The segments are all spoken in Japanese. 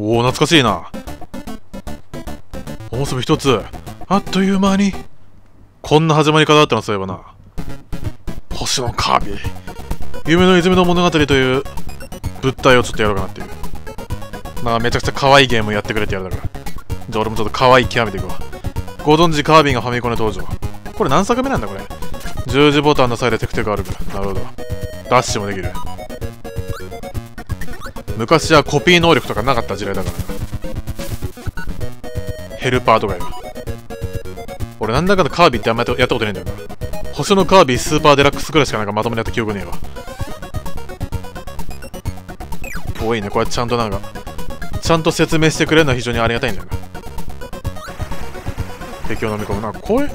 おお懐かしいな。おむすび一つ。あっという間にこんな始まり方だったのそういえばな。星のカービィ。夢の泉の物語という物体をちょっとやろうかなっていう。なんかめちゃくちゃ可愛いゲームやってくれてやるだからじゃあ俺もちょっと可愛い極めていくわご存知カービィがファミコンで登場。これ何作目なんだこれ。十字ボタンの際でテクテク歩く。なるほど。ダッシュもできる。昔はコピー能力とかなかった時代だから。なヘルパーとかよ俺なんだかんだカービィってあんまやったことないんだよな。星のカービィスーパーデラックスぐらいしかなんかまともにやった記憶ねえわ。多いねこうやってちゃんとなんかちゃんと説明してくれるのは非常にありがたいんだよな。敵を飲み込む。なんかこういう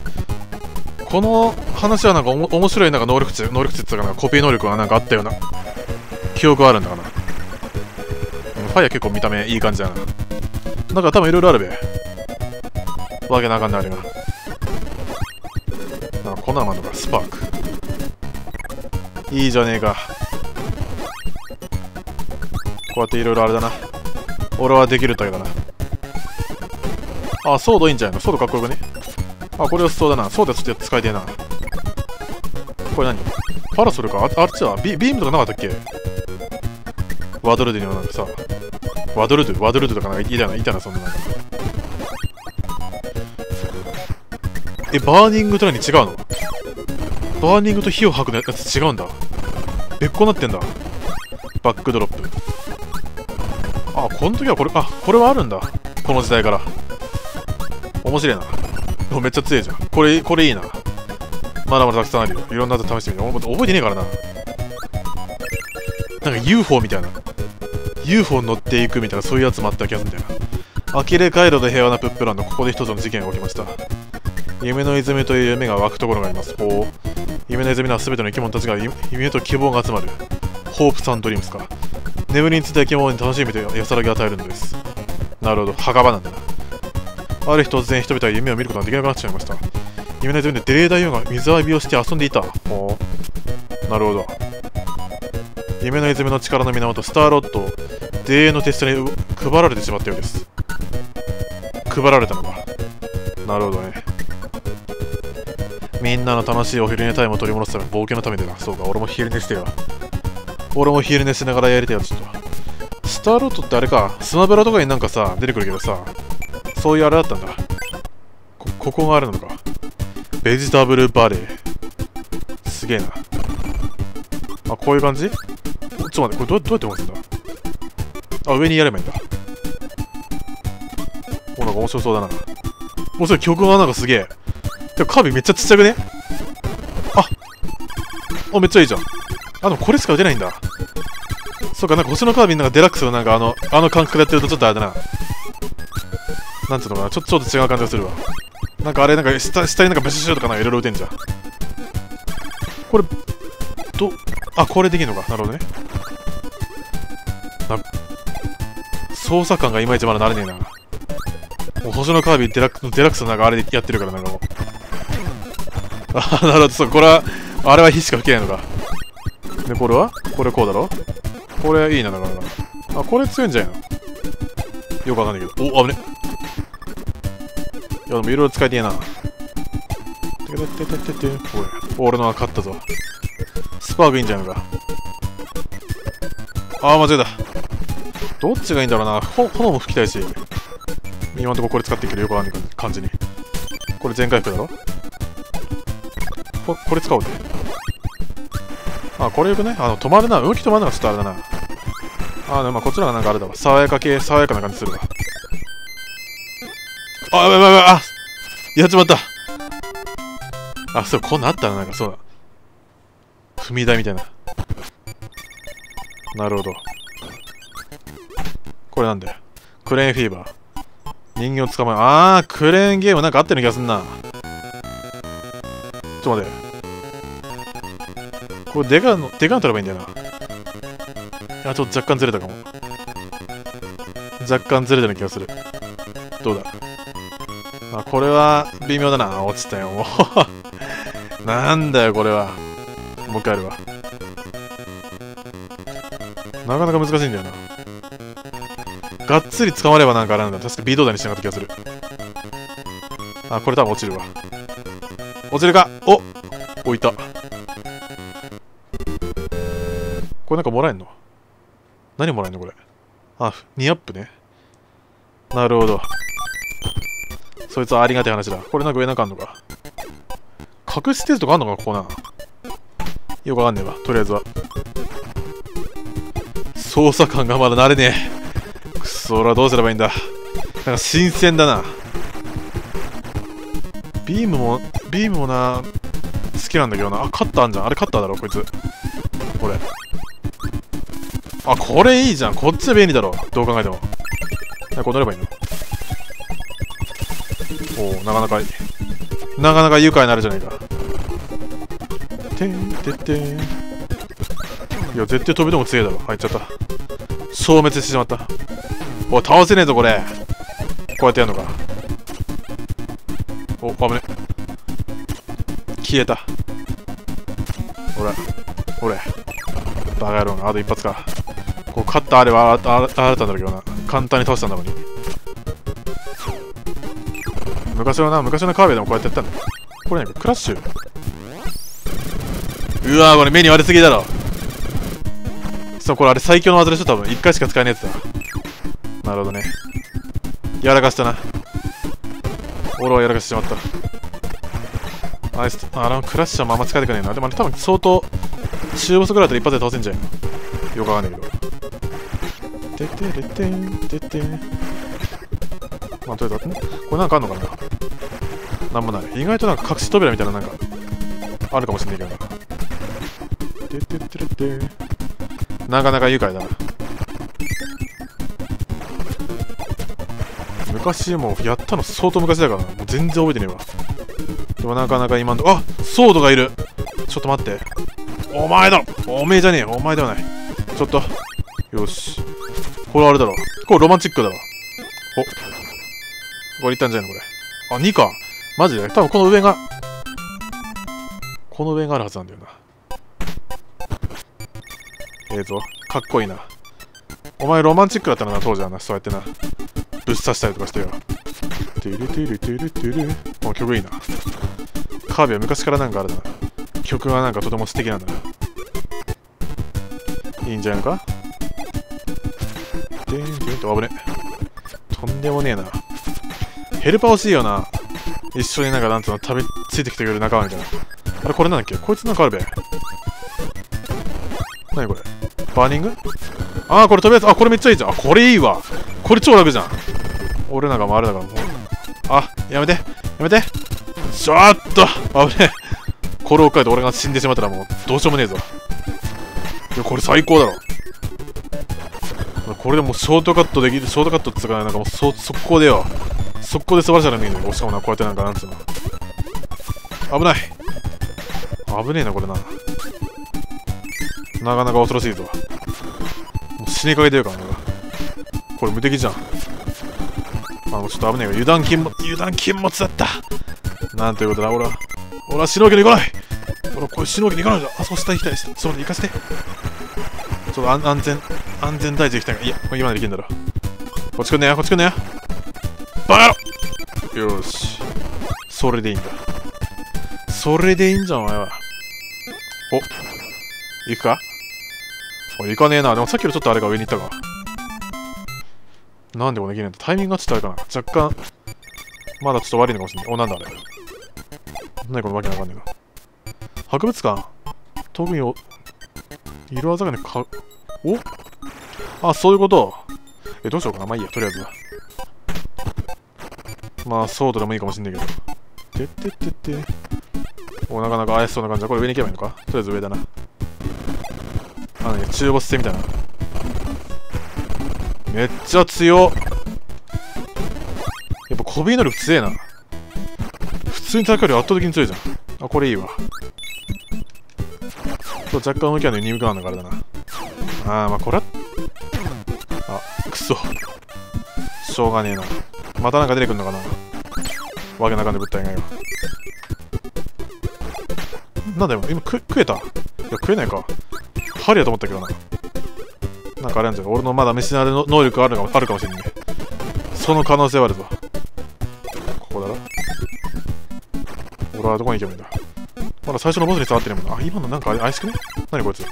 この話はなんかおも面白いなんか能力値能力値っていうかなんかコピー能力がなんかあったような記憶あるんだからファイア結構見た目いい感じだな。だか多分いろいろあるべ。わけなあかんねあれが。なんかこんなのあんのかスパーク。いいじゃねえか。こうやっていろいろあれだな。俺はできるだけだな。あソードいいんじゃないの？ソードかっこよくね。あこれはそうだな。ソードちょっと使いてえな。これ何？パラソルか？ああっちはビビームとかなかったっけ？ワドルドゥにはなんかさ。ワドルドゥワドルドゥとかなんかいたな、いたな、そんななんか。え、バーニングと何違うの？バーニングと火を吐くのやつ違うんだ。別個なってんだ。バックドロップ。あ、この時はこれ、あ、これはあるんだ。この時代から。面白いな。めっちゃ強いじゃん。これ、これいいな。まだまだたくさんあるよ。いろんなと試してみて。覚えてねえからな。なんか UFO みたいな。UFO に乗っていくみたいなそういうやつもあった気がするんだよな。アキレ回路で平和なプップランド、ここで一つの事件が起きました。夢の泉という夢が湧くところがあります。ほう。夢の泉には全ての生き物たちが夢と希望が集まる。 Hopes and Dreams か。眠りについた生き物に楽しみと安らぎを与えるのです。なるほど、墓場なんだな。ある日突然人々は夢を見ることができなくなってしまいました。夢の泉でデレーダイオンが水浴びをして遊んでいた。ほう。なるほど。夢の泉の力の源、スターロッド、デデデの手下に配られてしまったようです。配られたのか。なるほどね。みんなの楽しいお昼寝タイムを取り戻すため、冒険のためでな。そうか、俺も昼寝してよ。俺も昼寝しながらやりたいよ、ちょっと。スターロッドってあれか、スマブラとかになんかさ、出てくるけどさ、そういうあれだったんだ。こ、ここがあるのか。ベジタブルバレー。すげえな。あ、こういう感じ？ちょっと待って、これどどうやって回すんだ？あ、上にやればいいんだ。お、なんか面白そうだな。面白い、曲がなんかすげえ。でもカービィめっちゃちっちゃくね？ああ、めっちゃいいじゃん。あ、でもこれしか打てないんだ。そうか、なんか星のカービィなんかデラックスのなんかあの、あの感覚でやってるとちょっとあれだな。なんつうのかな、ちょっとちょっと違う感じがするわ。なんかあれ、なんか下下になんかブシュシュとかなんかいろいろ打てんじゃん。これ、ど、あ、これできんのか。なるほどね。操作感がいまいちまだなれねえな。もう星のカービィデラックス、デラックスなんかあれでやってるからなんかもう。あ、なるほど、そう、これは、あれは火しか吹けないのか。で、これは？これこうだろ？これいいな、だから。あ、これ強いんじゃないの？よくわかんないけど。お、危ね。いや、でもいろいろ使いてえな。てててててて。おい、俺のは勝ったぞ。スパークいいんじゃないのか。あー、間違えた。どっちがいいんだろうな。炎も吹きたいし。今のとここれ使っていけるよくわかんない感じに。これ全回復だろ？ここれ使おうぜ。あ、これよくね？あの、止まるな。動き止まるのがちょっとあれだな。あ、でもまあこっちらがなんかあれだわ。爽やか系、爽やかな感じするわ。あ、やばいやばいやばい。やっちまった。あ、そう、こんなあったな。なんかそうだ。踏み台みたいな。なるほど。これなんだよ。クレーンフィーバー。人形捕まえ、あー、クレーンゲームなんかあったような気がすんな。ちょっと待って。これでかの、でかいの取ればいいんだよな。いや、ちょっと若干ずれたかも。若干ずれたような気がする。どうだ？あ、これは微妙だな。落ちたよ、もう。なんだよ、これは。もう一回やるわ。なかなか難しいんだよな。がっつり捕まればなんかあれなんだ。確か微動だにしなかった気がする。あ、これ多分落ちるわ。落ちるかお置いた。これなんかもらえんの？何もらえんのこれ？あ、2アップね。なるほど。そいつはありがたい話だ。これなんか上なんかあんのか？隠しテストがあんのか？ここな。よくわかんねえわ。とりあえずは。操作感がまだ慣れねえ。くそ、俺はどうすればいいんだ。なんか新鮮だな。ビームも、ビームもな、好きなんだけどな。あ、カッターあんじゃん。あれカッターだろ、こいつ。これ。あ、これいいじゃん。こっちは便利だろ。どう考えても。こう乗ればいいの？おお、なかなかいい。なかなか愉快になるじゃないか。てんてってん。いや、絶対飛びでも強いだろ。入っちゃった。消滅してしまった。お、倒せねえぞ、これ。こうやってやるのか。お、危ね。消えた。ほら、ほれ。バカ野郎な。あと一発か。こう、勝ったあれはああったんだけどな。簡単に倒したんだのに。昔のな、昔のカーベでもこうやってやったんだ。これね、クラッシュ？うわーこれ目に割れすぎだろ。そう、これあれ最強の技でしょ、多分。1回しか使えないやつだ。なるほどね。やらかしたな。俺はやらかしてしまった。あいつ、あのクラッシュはまま使えてくれねえな。でもあれ多分相当、中ボスぐらいだったら一発で倒せんじゃん。よくわかんないけど。ててれてんててん。まあ、とりあえず、これなんかあんのかな？なんもない。意外となんか隠し扉みたいななんか、あるかもしんないけどな。てててれてん。なかなか愉快だな。昔もやったの相当昔だから。もう全然覚えてねえわ。でもなかなか今んとあソードがいるちょっと待って。お前だろおめえじゃねえ。お前ではない。ちょっと。よし。これあれだろ。これロマンチックだろ。お。これいったんじゃないの？これ。あ、2か。マジで？多分この上が、この上があるはずなんだよな。ええぞ。かっこいいな。お前ロマンチックだったな、当時はな。そうやってな。ぶっ刺したりとかしてよ。トゥルトゥルトゥルトゥル。も曲いいな。カービィは昔からなんかあるな。曲がなんかとても素敵なんだな。いいんじゃないのか？でんでんと危ね。とんでもねえな。ヘルパー欲しいよな。一緒になんかなんつうの、食べついてきてくれる仲間みたいな。あれこれなんだっけ？こいつなんかあるべ。なにこれ？バーニング？ああ、これ飛びやすあ、これめっちゃいいじゃん。あ、これいいわ。これ超楽じゃん。俺なんかもあれだからもう。あ、やめて。やめて。ちょっと危ねえ。これを書いて俺が死んでしまったらもうどうしようもねえぞ。いや、これ最高だろ。これでもうショートカットできる、ショートカットって言うかなんかもうそ、速攻でよ。速攻で素晴らしいの見えるのしかもな、こうやってなんか、なんつうの。危ない。危ねえな、これな。なかなか恐ろしいぞ。もう死にかけてるからな。これ無敵じゃん。あ、ちょっと危ねえよ。油断禁物、油断禁物だった。なんていうことだ、俺は。俺は死ぬわけにいかない俺はこれ死ぬわけにいかないじゃん。あそこ下行きたいです。そこで行かせて。ちょっと安全、安全第一行きたいいや、今までできんだろ。こっち来んねよ、こっち来んねよ。バカ野郎よし。それでいいんだ。それでいいんじゃん、お前は。お、行くか？お行かねえな。でもさっきよりちょっとあれが上に行ったか。なんでこれできないんだタイミングがちょっとあれかな。若干、まだちょっと悪いのかもしれない。お、なんだあれ。何このわけわかんねえな。博物館？特にお、色鮮やかにか、お？あ、そういうことえ、どうしようかな。まあいいや、とりあえず。まあ、ソードでもいいかもしんないけど。てってってって。お、なかなか怪しそうな感じだ。これ上に行けばいいのか？とりあえず上だな。あのね、中ボス戦みたいな。めっちゃ強やっぱコビー能力強えな。普通に戦うより圧倒的に強いじゃん。あ、これいいわ。そう、若干動きはね、鈍くなるのからだな。あー、まあこれは、あ、くそ。しょうがねえな。またなんか出てくんのかなわけなかんで物体がよ。なんだよ、今食食えた？いや、食えないか。針やと思ったけどな。なんかあれなんじゃない？俺のまだ失われる能力あるかもあるかもしれない。その可能性はあるぞ。ここだろ？俺はどこに行けばいいんだ？まだ最初のボスに触ってるもんな。あ、今のなんかあれ怪しくね何こいつ？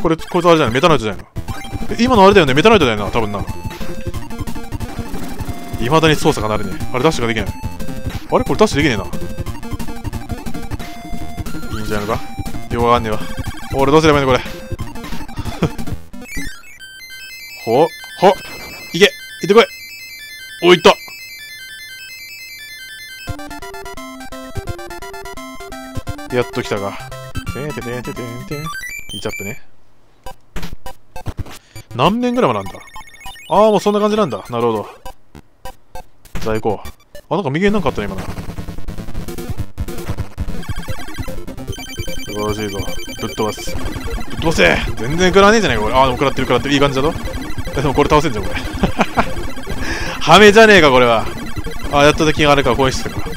これ、こいつあれじゃない？メタナイトじゃないの？今のあれだよね？メタナイトだよな、多分な。未だに操作がなるね。あれダッシュができない。あれ？これダッシュできねえな。いいんじゃないのか？よくわかんねえわ。俺どうすればいいのこれ？ほ、ほ、いけ行ってこいおいったやっと来たか。てんててんててんてん。いいチャップね。何面グラムなんだああ、もうそんな感じなんだ。なるほど。じゃあ行こう。あ、なんか右になんかあったね、今な。よろしいぞ。ぶっ飛ばす。ぶっ飛ばせ全然食らわねえじゃねえか、これ。あー、でも食らってる食らってる。いい感じだぞ。でもこれ倒せんじゃん、これ。ハメじゃねえか、これは。あ、やっと敵があれか、声してたか。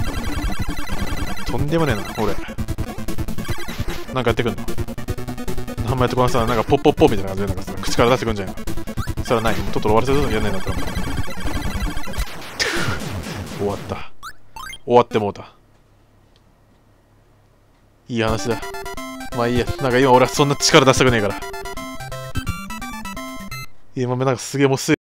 とんでもねえな、俺。なんかやってくんの？あんまやってこなさ、なんかポッポッポみたいな感じで、なんかさ、口から出してくんじゃん。それはない。もうとっと終わらせるぞ、やんねえなと思う。終わった。終わってもうた。いい話だ。まあいいや。なんか今俺はそんな力出したくねえから。今なんかすげえもうす